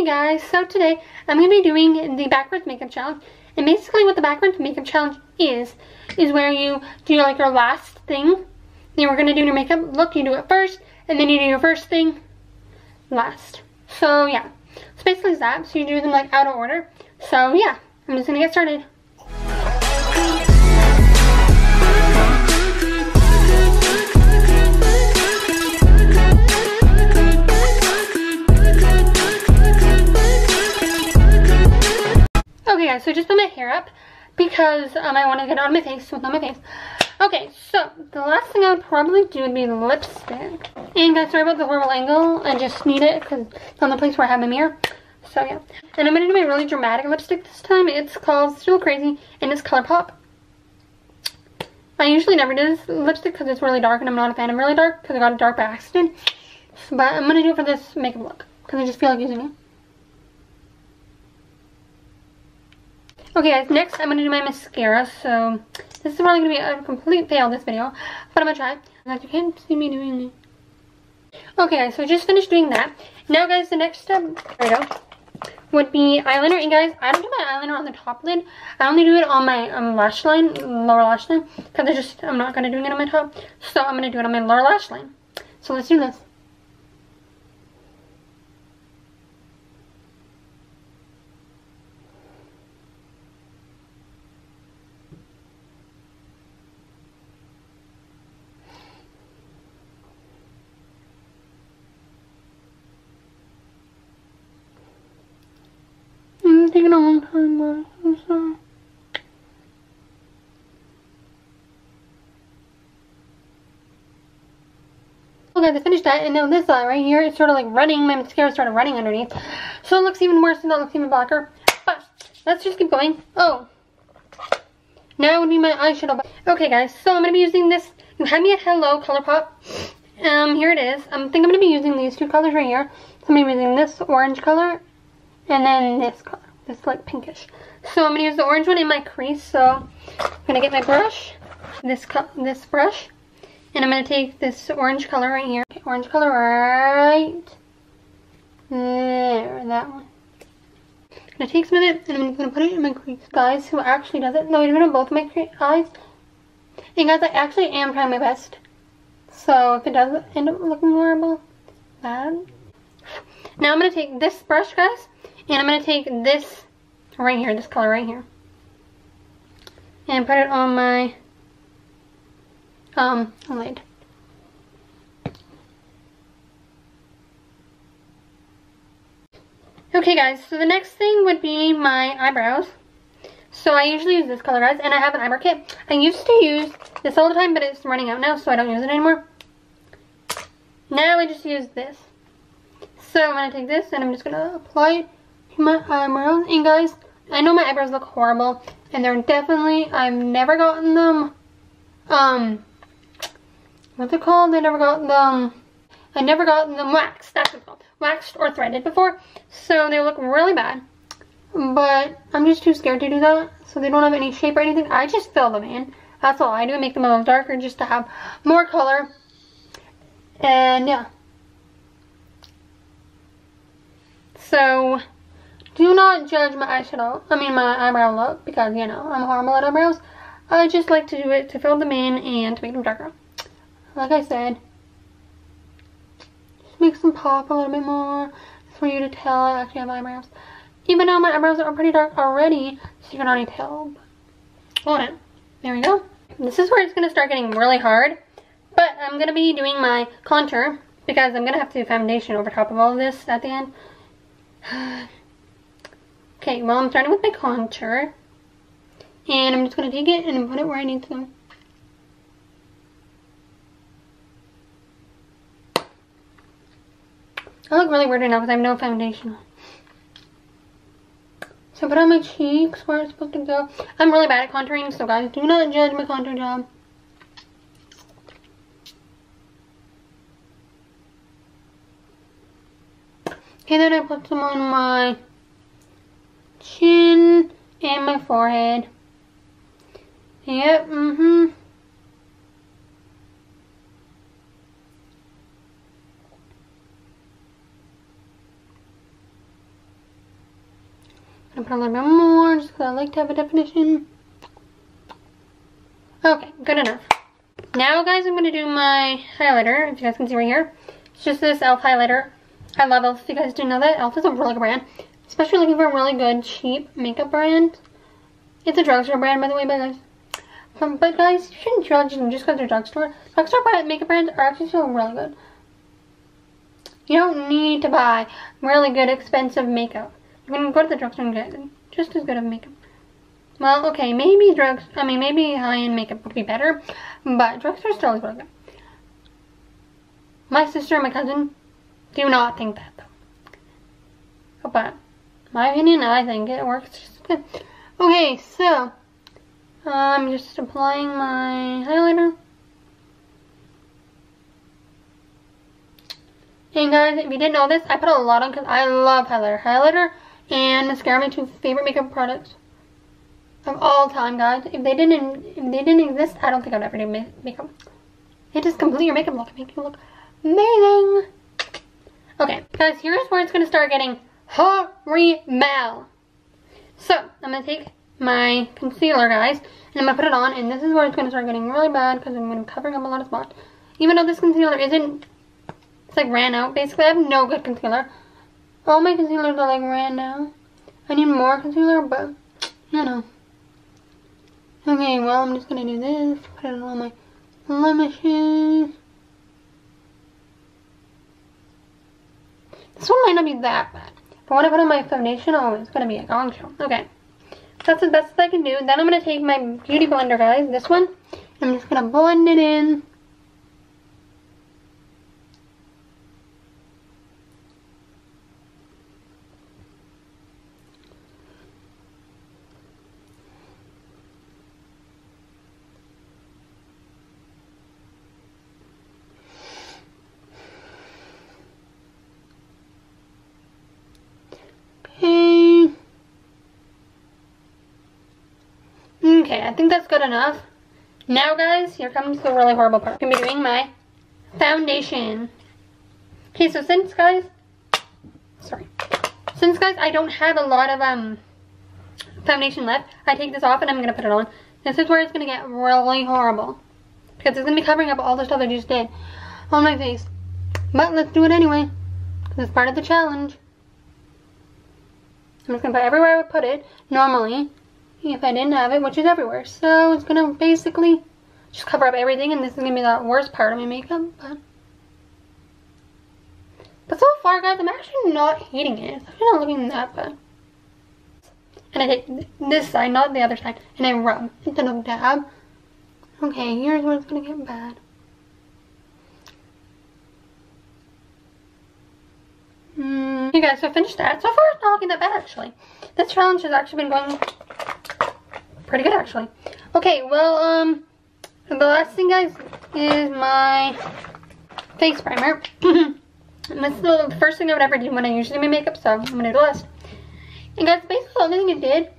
Hey guys, so today I'm going to be doing the backwards makeup challenge. And basically what the backwards makeup challenge is, is where you do like your last thing. Then we're going to do your makeup look, you do it first, and then you do your first thing last. So yeah, so basically it's that. So you do them like out of order. So yeah, I'm just going to get started. Guys, so just put my hair up because um, I want to get on my face with on my face. Okay, so the last thing I would probably do would be lipstick. And guys, sorry about the horrible angle. I just need it because it's on the place where I have my mirror. So yeah. And I'm going to do my really dramatic lipstick this time. It's called Still Crazy and it's ColourPop. I usually never do this lipstick because it's really dark and I'm not a fan of really dark because I got it dark by accident. But I'm going to do it for this makeup look because I just feel like using it. Okay guys, next I'm going to do my mascara, so this is probably going to be a complete fail this video, but I'm going to try. As you can't see me doing it. Okay guys, so I just finished doing that. Now guys, the next step, there we go, would be eyeliner. And guys, I don't do my eyeliner on the top lid. I only do it on my um, lash line, lower lash line, because I just, I'm not going to do it on my top. So I'm going to do it on my lower lash line. So let's do this. Taking a long time, but I'm sorry. Okay, I finished that, and now this eye right here is sort of like running, my mascara started running underneath. So it looks even worse, and that looks even blacker. But, let's just keep going. Oh. Now would be my eyeshadow. Okay, guys, so I'm going to be using this. You had me at Hello ColourPop. Um, here it is. I think I'm going to be using these two colors right here. So I'm going to be using this orange color, and then this color. It's like pinkish. So I'm to use the orange one in my crease. So I'm to get my brush, this this brush, and I'm to take this orange color right here. Okay, orange color right there, that one. I'm to take some of it and I'm to put it in my crease. Guys, who actually does it? No, even on both my eyes. And guys, I actually am trying my best. So if it does end up looking horrible, bad. Now I'm to take this brush, guys, and I'm going to take this right here, this color right here. And put it on my um, lid. Okay guys, so the next thing would be my eyebrows. So I usually use this color guys, and I have an eyebrow kit. I used to use this all the time, but it's running out now, so I don't use it anymore. Now I just use this. So I'm going to take this, and I'm just going to apply it my eyebrows. And guys, I know my eyebrows look horrible. And they're definitely, I've never gotten them, um, what's it called? I never got them, I never gotten them waxed. That's what called. Waxed or threaded before. So they look really bad. But I'm just too scared to do that. So they don't have any shape or anything. I just fill them in. That's all I do. Make them a little darker just to have more color. And yeah. So do not judge my eyeshadow, I mean my eyebrow look, because, you know, I'm horrible at eyebrows. I just like to do it to fill them in and to make them darker. Like I said, just makes them pop a little bit more for you to tell I actually have eyebrows. Even though my eyebrows are pretty dark already, so you can already tell. Hold it. There we go. This is where it's going to start getting really hard. But I'm going to be doing my contour because I'm going to have to do foundation over top of all of this at the end. Okay, well I'm starting with my contour. And I'm just going to take it and put it where I need to go. I look really weird right now because I have no foundation So put on my cheeks where it's supposed to go. I'm really bad at contouring, so guys, do not judge my contour job. Okay, then I put some on my chin and my forehead. Yep, mm-hmm. gonna put a little bit more just because I like to have a definition. Okay, good enough. Now guys, I'm gonna do my highlighter, if you guys can see right here. It's just this e.l.f. highlighter. I love e.l.f. If you guys didn't know that, e.l.f. is a really good brand. Especially looking for a really good, cheap makeup brand. It's a drugstore brand, by the way, but guys. Um, but guys, you shouldn't judge them just because they're drugstore. Drugstore brand, makeup brands are actually still really good. You don't need to buy really good, expensive makeup. You can go to the drugstore and get just as good of makeup. Well, okay, maybe drugs, I mean, maybe high-end makeup would be better, but drugstore still is really good. My sister and my cousin do not think that, though. But, my opinion, I think it works just good. Okay, so, uh, I'm just applying my highlighter. And guys, if you didn't know this, I put a lot on because I love highlighter. Highlighter and mascara are my two favorite makeup products of all time, guys. If they didn't, if they didn't exist, I don't think I'd ever do makeup. It just complete your makeup look, and make you look amazing. Okay, guys, here's where it's gonna start getting horrible. So I'm gonna take my concealer, guys, and I'm gonna put it on, and this is where it's gonna start getting really bad because I'm gonna be covering up a lot of spots. Even though this concealer isn't, it's like ran out. Basically, I have no good concealer. All my concealers are like ran out. I need more concealer, but you know. Okay, well, I'm just gonna do this, put it on my blemishes. This one might not be that bad. But want to put on my foundation, oh, it's gonna be a gong show. Okay. That's the best I can do. Then I'm gonna take my beauty blender, guys, this one. I'm just gonna blend it in. Okay, I think that's good enough. Now, guys, here comes the really horrible part. I'm to be doing my foundation. Okay, so since, guys, sorry. Since, guys, I don't have a lot of um foundation left, I take this off and I'm to put it on. This is where it's to get really horrible. Because it's to be covering up all the stuff I just did on my face. But let's do it anyway. Because it's part of the challenge. I'm just to put everywhere I would put it normally if I didn't have it, which is everywhere. So it's gonna basically just cover up everything and this is gonna be the worst part of my makeup, but but so far guys, I'm actually not hating it. It's actually not looking that bad. And I take this side, not the other side, and I rub instead of dab. Okay, here's where it's gonna get bad. Mm, okay guys, so I finished that. So far it's not looking that bad actually. This challenge has actually been going pretty good actually. Okay, well, um, the last thing, guys, is my face primer. and this is the first thing I would ever do when I usually do my makeup, so I'm gonna do the last. And guys, basically the only thing it did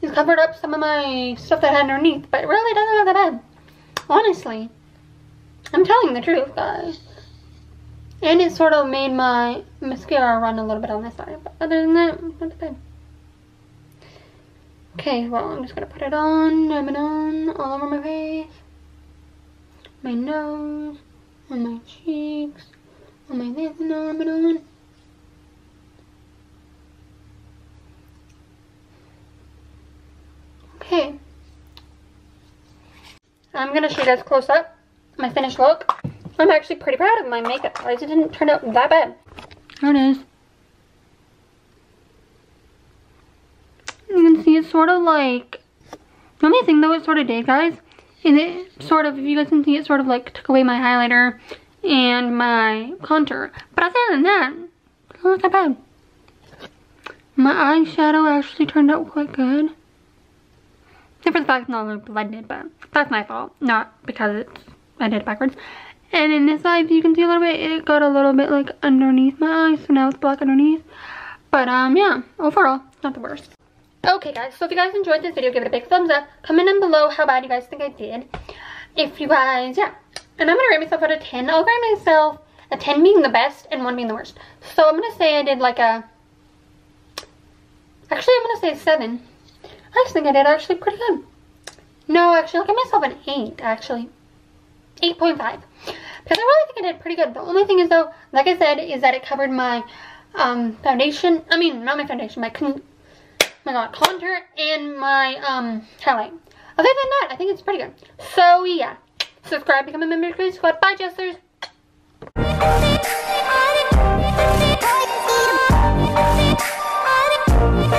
is covered up some of my stuff that I had underneath, but it really doesn't look that bad. Honestly. I'm telling the truth, guys. And it sort of made my mascara run a little bit on this side, but other than that, not bad. Okay, well, I'm just gonna put it on, rub it on, all over my face, my nose, on my cheeks, on my lips, and rub it on. Okay. I'm gonna show you guys close up my finished look. I'm actually pretty proud of my makeup. It didn't turn out that bad. There it is. You can see it's sort of like, the only thing though it sort of did, guys, is it sort of, if you guys can see, it sort of like took away my highlighter and my contour. But other than that, not that bad. My eyeshadow actually turned out quite good. Except for the fact it's not blended, but that's my fault. Not because it's, I did it backwards. And in this eye, if you can see a little bit, it got a little bit like underneath my eye, so now it's black underneath. But um, yeah, overall, not the worst. Okay guys, so if you guys enjoyed this video, give it a big thumbs up. Comment down below how bad you guys think I did. If you guys, yeah. And I'm going to rate myself out of 10. I'll rate myself a 10 being the best and 1 being the worst. So I'm going to say I did like a Actually, I'm going to say 7. I just think I did actually pretty good. No, actually, I'll give myself an 8, actually. 8.5. Because I really think I did pretty good. The only thing is, though, like I said, is that it covered my um, foundation. I mean, not my foundation, my, con my God, contour and my um, highlight. Other than that, I think it's pretty good. So, yeah. Subscribe, become a member of the Squad. Bye, Jessers.